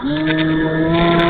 Mm-hmm.